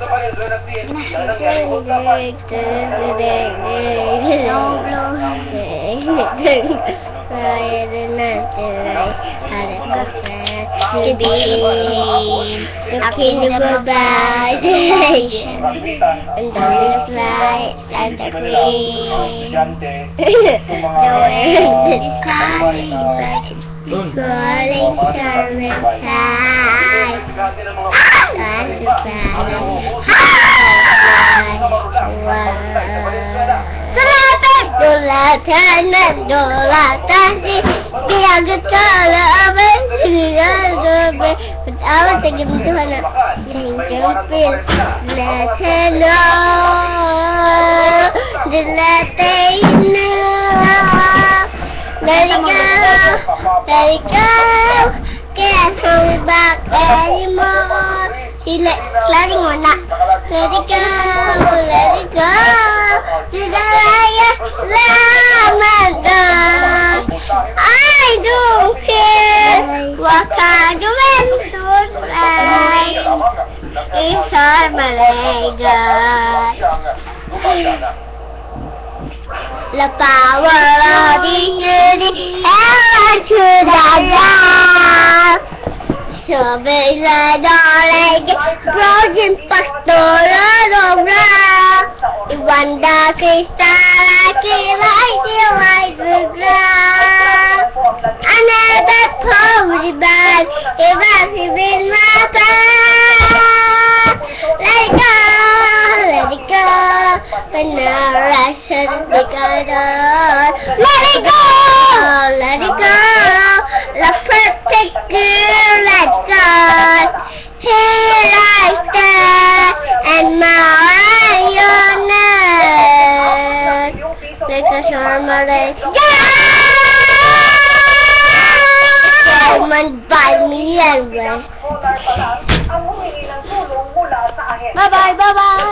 sa palengke ng PNP ang nangyaring magkapan. Akin na vibration Kalimitan, And the wings light like the mga green estudyante, The wind is high Dun. Falling star and high Estudyante ng mga And the Dulatan na dulatan si Piyagat ka laban Sinagabi Patawa sa ganito na Tingkapil Dulatan na Dulatan na Let it go Let it go Can't hold it back anymore Sila, klaring mo na Let it go Let it go I don't care What kind of Ventus life It's all Malayga The power of the unity and to the God. So big that all Trojan Pastora Dobra. One dark crystal like it like it like the glass. I I see in my past. Let it go, let it go. But now I shouldn't be gone. Let it go, let it go. The perfect girl let's go. Here I stand and marionette. Like a charmless. Yeah! Bye-bye. Bye-bye.